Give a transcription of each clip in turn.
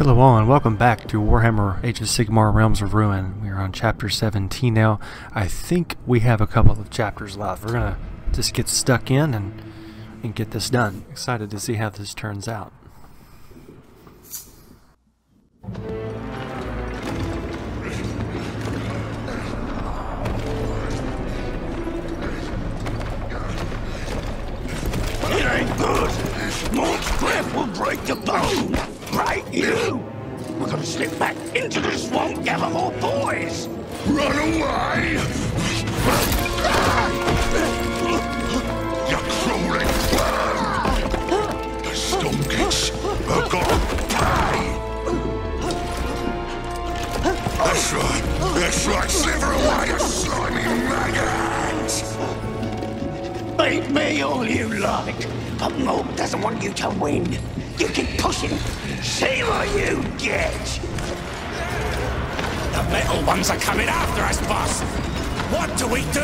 Hello all and welcome back to Warhammer Age of Sigmar Realms of Ruin. We are on chapter 17 now. I think we have a couple of chapters left. We're gonna just get stuck in and, and get this done. Excited to see how this turns out. It ain't good. More breath will break the bone. Right, you? We're gonna slip back into the swamp, gather more boys. Run away! You're crawling worm! The Stormgates are to pay! That's right, that's right, sliver away, you slimy maggot! Beat me all you like, but Mork doesn't want you to win. You keep pushing, see what you get. The metal ones are coming after us, boss. What do we do?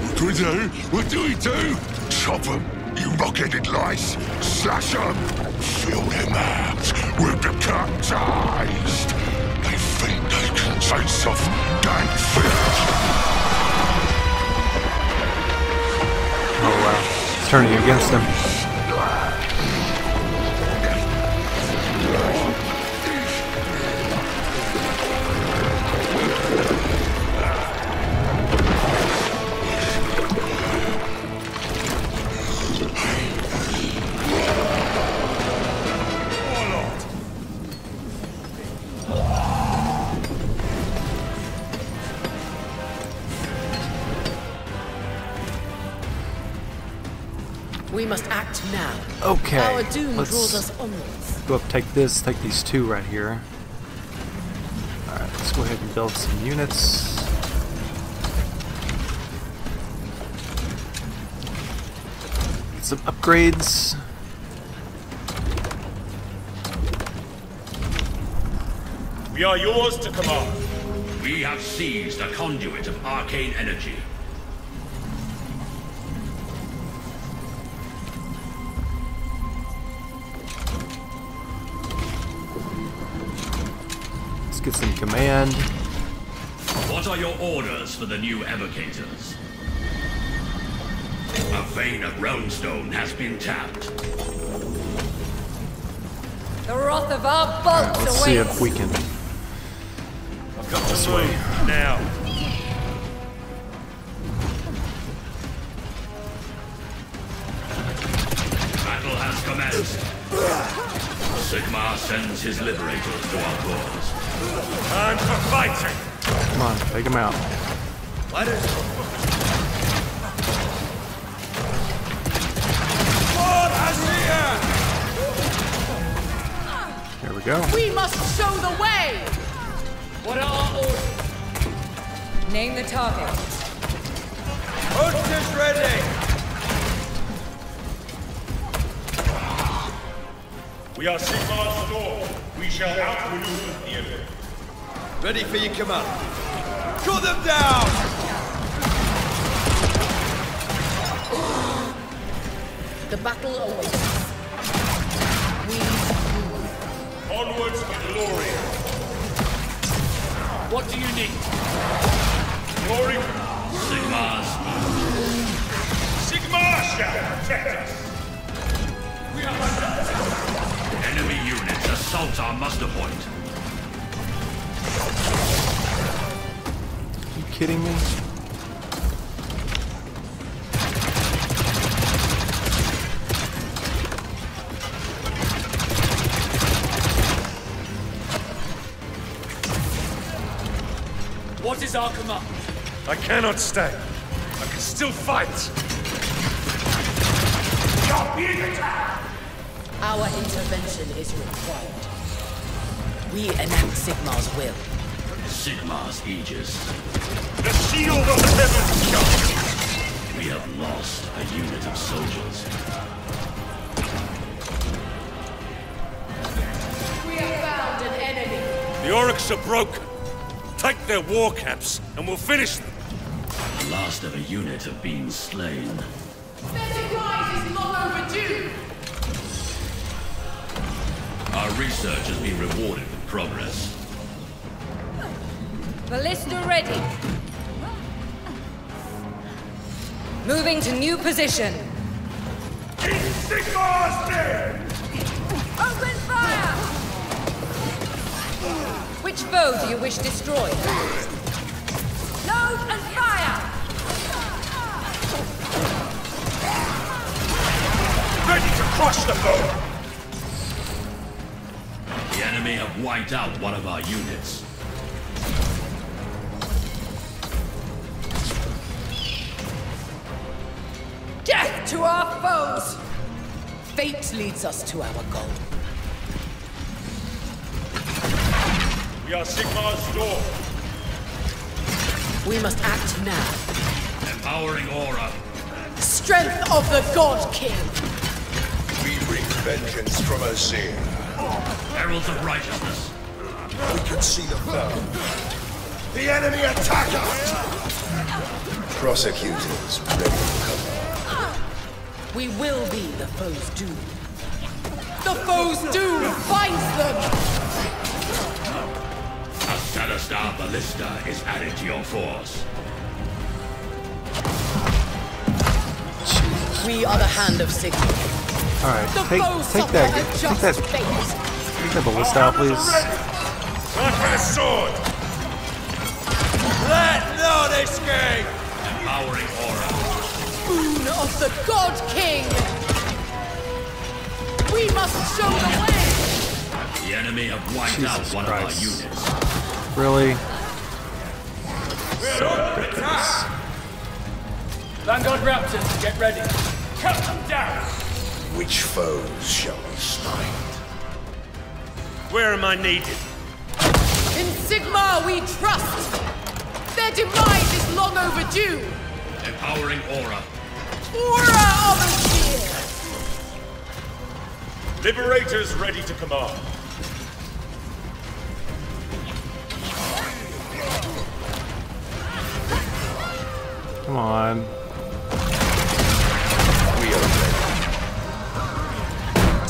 What do we do? What do we do? Chop them, you rock-headed lice. them. Fill their mouths with decapitized. They think they can taste of dank fish. Oh wow. It's turning against them. Let's draws us onwards. go up, take this, take these two right here. Alright, let's go ahead and build some units. Get some upgrades. We are yours to command. We have seized a conduit of arcane energy. Let's command. What are your orders for the new evocators? A vein of Realmstone has been tapped. The wrath of our bolts Let's see if we can. Come this way. Now. Battle has commenced. Sigmar sends his liberators to our cause. Time for fighting. Come on, take them out. Let us. Lord Azyr! There we go. We must show the way. What are our orders? Name the target. Host is ready. We are Sigmar's storm. We shall outmaneuver the enemy. Ready for your command. Cut them down! The battle awaits. We move. Onwards to glory. What do you need? Glory. Sigmar's Sigmar shall protect us. We are enemy units assault our muster point. Are you kidding me? What is our command? I cannot stay. I can still fight. Stop being attacked! Our intervention is required. We enact Sigmar's will. Sigmar's Aegis. The shield of the heavens shall We have lost a unit of soldiers. We have found an enemy. The Orruks are broken. Take their war caps, and we'll finish them. The last of a unit have been slain. Their surprise is long overdue. Our research has been rewarded with progress. Ballista ready. Moving to new position. Open fire! Which foe do you wish destroyed? Load and fire! Ready to crush the foe! The enemy have wiped out one of our units. Death to our foes! Fate leads us to our goal. We are Sigmar's door. We must act now. Empowering aura. Strength of the God King! We wreak vengeance from Azyr. Heralds of righteousness. We can see the foe. The enemy attack us! Prosecutors ready to come. We will be the foe's doom. The foe's doom finds them! A Star Ballista is added to your force. We are the hand of Sigmar. Alright, take, take that, take that, take that ballista out, please. Not with a sword! Let none escape! Empowering aura. Boon of the God King! We must show the way! The enemy have wiped Jesus out one Christ. of our units. Really? So ridiculous. Vanguard Raptors, get ready. Cut them down! Which foes shall we smite? Where am I needed? In Sigmar we trust! Their demise is long overdue! Empowering aura. Aura of Azyr! Liberators ready to command. Come on.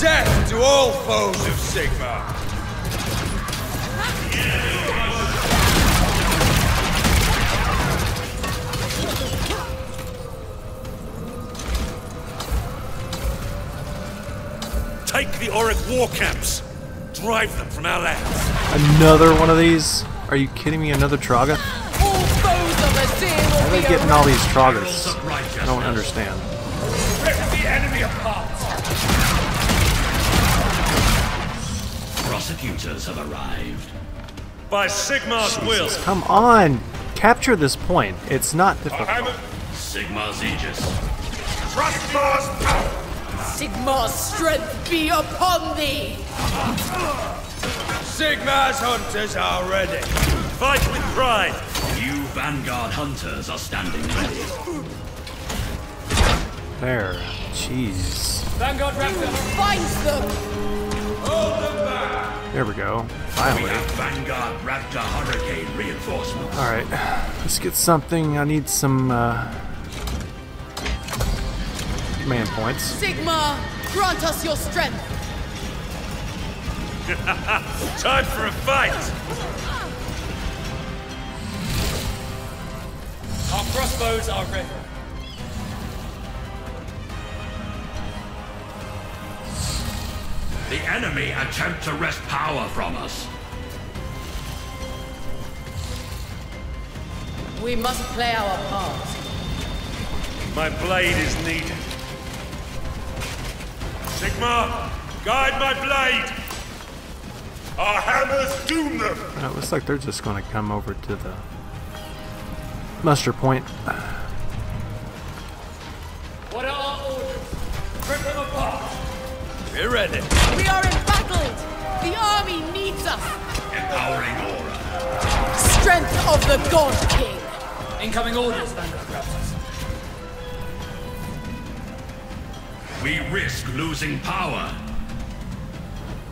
Death to all foes of Sigmar! Take the Orruk war camps. Drive them from our lands. Another one of these? Are you kidding me? Another Traga? All foes of Azyr How are they be getting all these Tragas? of righteousness. I don't understand. Rip the enemy apart! Prosecutors have arrived. By Sigmar's will. Come on! Capture this point. It's not Our difficult. hammer. Sigmar's Aegis. Trust Mars power. Sigmar's strength be upon thee! Sigmar's hunters are ready. Fight with pride. You Vanguard hunters are standing ready. There. Jeez. Vanguard Raptor Finds them! There we go. We Finally. have Vanguard Raptor Hurricane reinforcements. Alright. Let's get something. I need some, uh... Man points. Sigmar, grant us your strength! Time for a fight. our crossbows are ready. The enemy attempt to wrest power from us. We must play our part. My blade is needed. Sigmar, guide my blade. Our hammers doom them. It looks like they're just going to come over to the muster point. We're ready. We are embattled! The army needs us! Empowering aura. Strength of the God King! Incoming orders, Vanguard We risk losing power.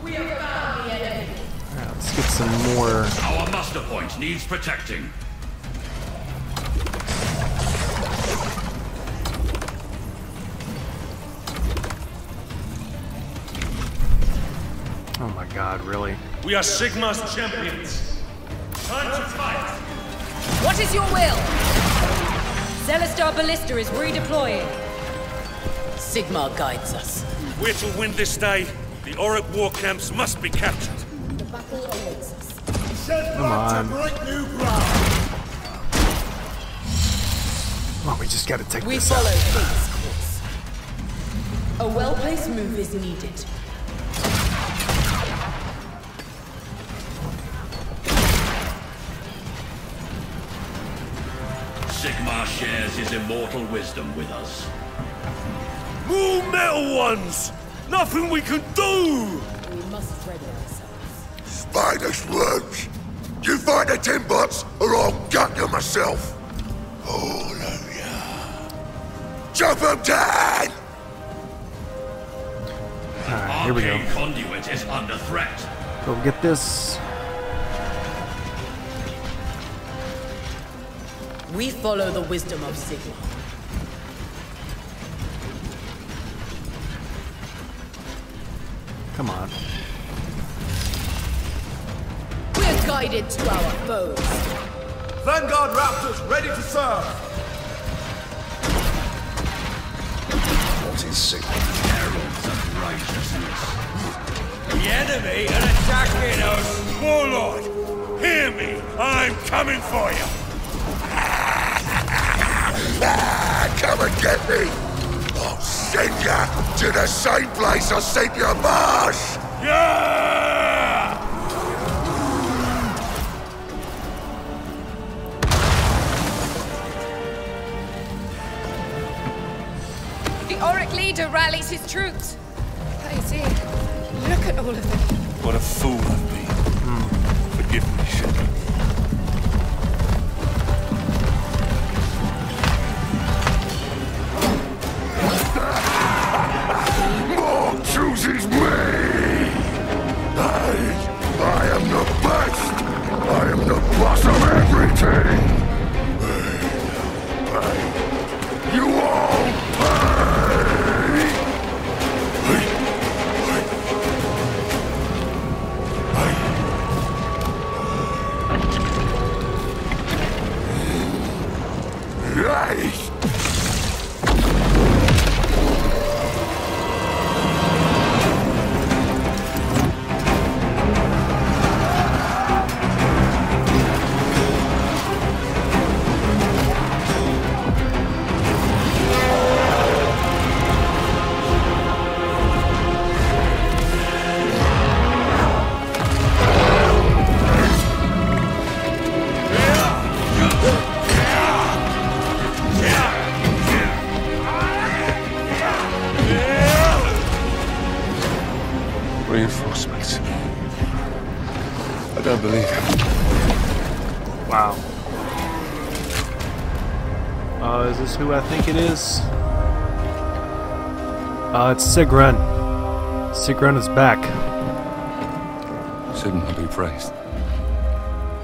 We have found the enemy! Alright, let's get some more. Our muster point needs protecting. God, really? We are Sigmar's champions. Time to fight! What is your will? Celestar Ballista is redeploying. Sigmar guides us. We're to win this day. The Orruk war camps must be captured. The battle awaits us. Come on. Oh, we just gotta take We this follow out. Fate's course. A well-placed move is needed. Shares his immortal wisdom with us. More metal ones! Nothing we can do! We must ready ourselves. Spiders, worms. You find the tin bots, or I'll gut you myself. All of ya. Jump 'em down! Alright, here we go. Arcane conduit is under threat. Go get this. We follow the wisdom of Sigmar. Come on. We're guided to our foes. Vanguard Raptors ready to serve! What is sick? Heralds of righteousness. The enemy are attacking us! Warlord, hear me! I'm coming for you! Ah, come and get me! I'll send ya to the same place I sent your boss! Yeah! The Orruk leader rallies his troops. Daisy, look at all of them. What a fool I've been. Forgive me, Shepard. It's Sigrun. Sigrun is back. Sigmar be praised.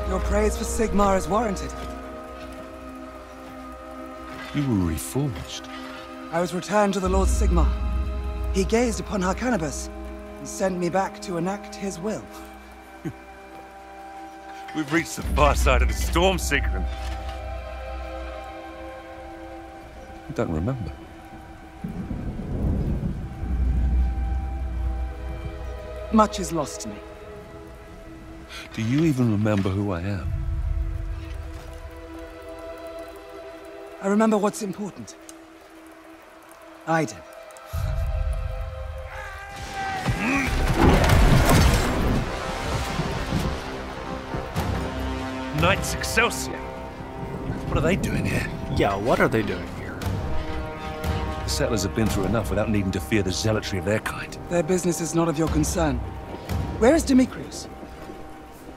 Your praise for Sigmar is warranted. You were reforged. I was returned to the Lord Sigmar. He gazed upon Harcanibus and sent me back to enact his will. We've reached the far side of the storm, Sigrun. I don't remember. Much is lost to me. Do you even remember who I am? I remember what's important. Aiden. Knights Excelsior. What are they doing here? Yeah, what are they doing here? The settlers have been through enough without needing to fear the zealotry of their kind. Their business is not of your concern. Where is Demetrius?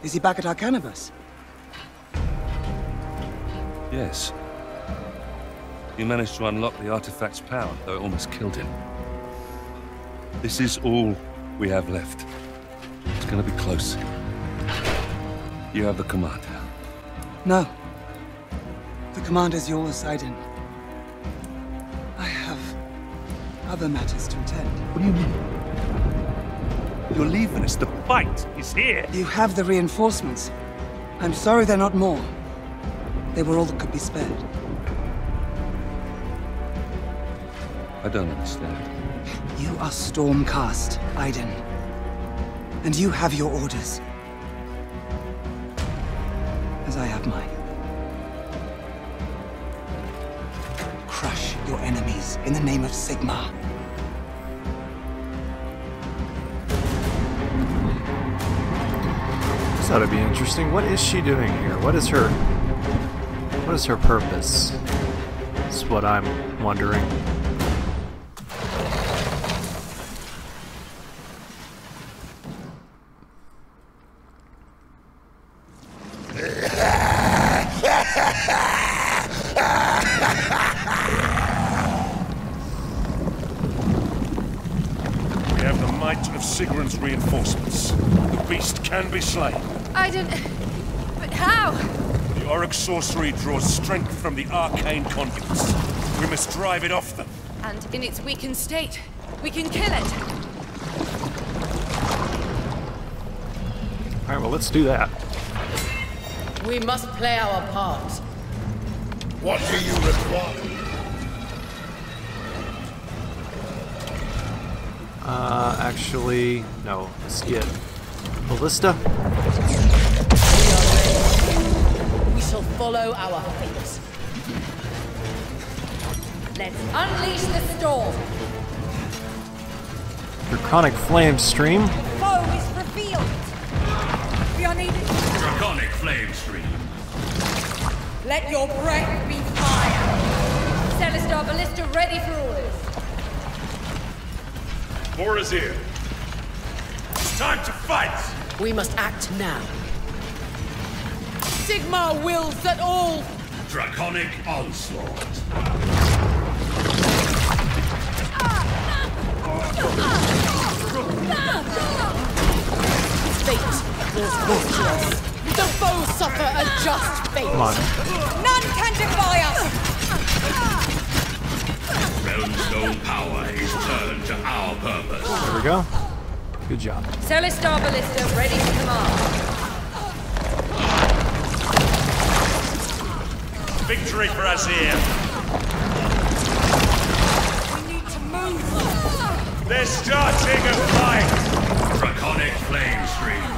Is he back at our Arcanibus? Yes. He managed to unlock the artifact's power, though it almost killed him. This is all we have left. It's gonna be close. You have the command. No. The command is yours, Aiden. Other matters to attend. What do you mean? You're leaving us. The fight is here. You have the reinforcements. I'm sorry they're not more. They were all that could be spared. I don't understand. You are Stormcast, Aiden. And you have your orders. As I have mine. Crush your enemies in the name of Sigmar. This ought to be interesting. What is she doing here? What is her... What is her purpose? That's what I'm wondering. We have the might of Sigrun's reinforcements. The beast can be slain. I don't... But how? The Orruk sorcery draws strength from the arcane conduits. We must drive it off them. And in its weakened state, we can kill it. Alright, well, let's do that. We must play our part. What do you require? Uh, actually, no. Let's get Ballista. We shall follow our fate. Let's unleash the storm. Draconic Flame Stream. Foe is revealed. We are needed. Draconic flame stream. Let your breath be fire. Celestar Ballista ready for orders. Mora's here. It's time to fight! We must act now. Sigmar wills that all Draconic onslaught. fate draws close to us. The foe suffer a just fate. Come on. None can defy us. Realmstone power is turned to our purpose. There we go. Good job. Celestar Ballista ready to command. Victory for us here. We need to move. They're starting a fight! Draconic flame stream.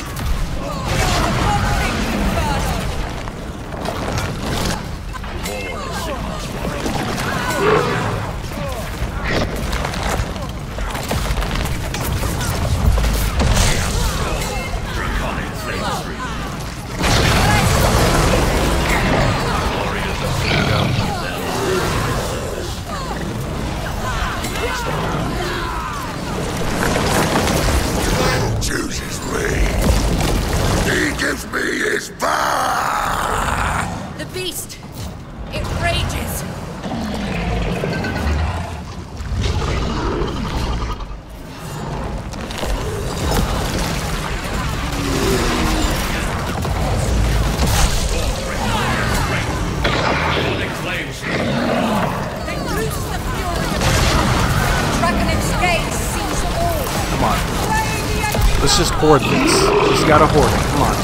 Let's just hoard this. Just gotta hoard it. Come on.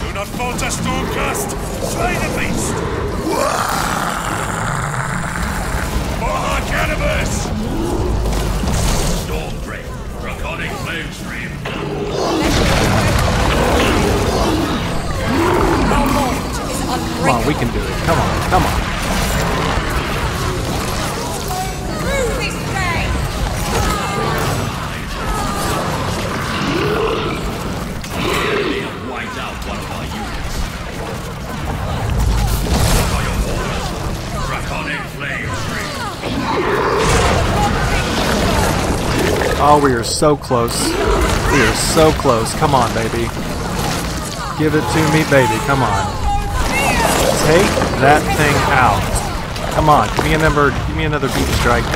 Do not falter, Stormcast! Slay the beast! For Harcanibus! Stormbreak. Draconic flame stream. Our lord is Come on, we can do it. Come on. Come on. Oh, we are so close. We are so close. Come on, baby. Give it to me, baby. Come on. Take that thing out. Come on. Give me another. Give me another beat strike.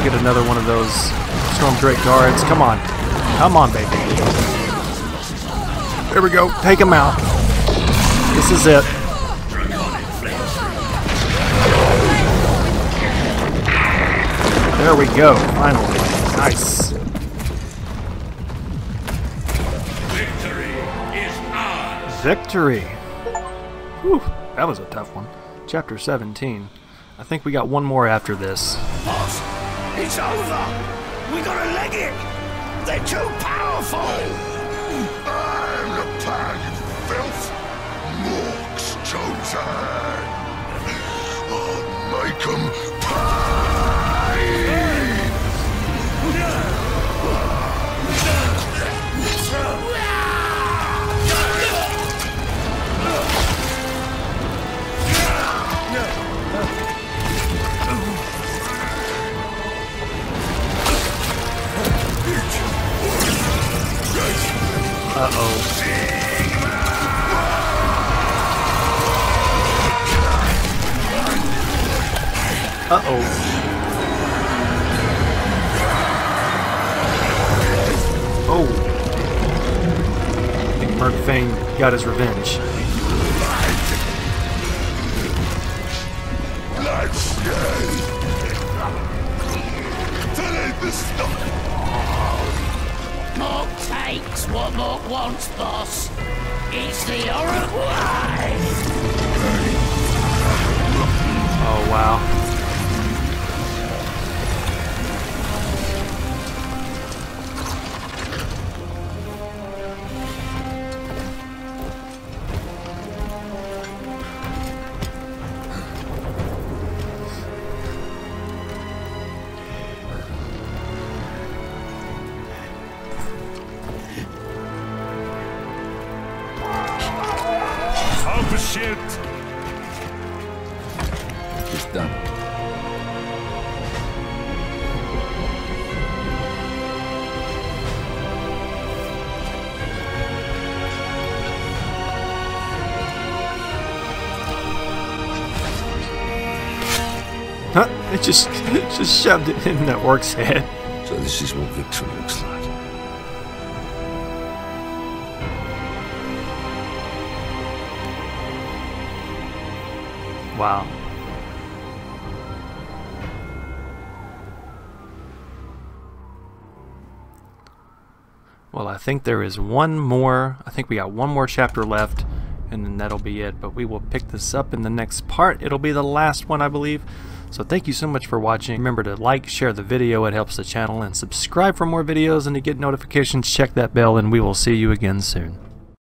Get another one of those storm drake guards. Come on. Come on, baby. There we go. Take him out. This is it. There we go, finally. Nice. Victory is ours. Victory! Whew, that was a tough one. Chapter 17. I think we got one more after this. Boss, it's over. We gotta leg it. They're too powerful. I'm the pan, you filth. Mork's chosen. I'll make 'em Uh-oh. Uh-oh. Oh. I think Murkfang got his revenge. Takes what Mork wants, boss. It's the. Oh, It just, just shoved it in that orc's head. So this is what victory looks like. Wow. Well, I think there is one more. I think we got one more chapter left, and then that'll be it. But we will pick this up in the next part. It'll be the last one, I believe. So thank you so much for watching. Remember to like, share the video. It helps the channel. And subscribe for more videos. And to get notifications, check that bell. And we will see you again soon.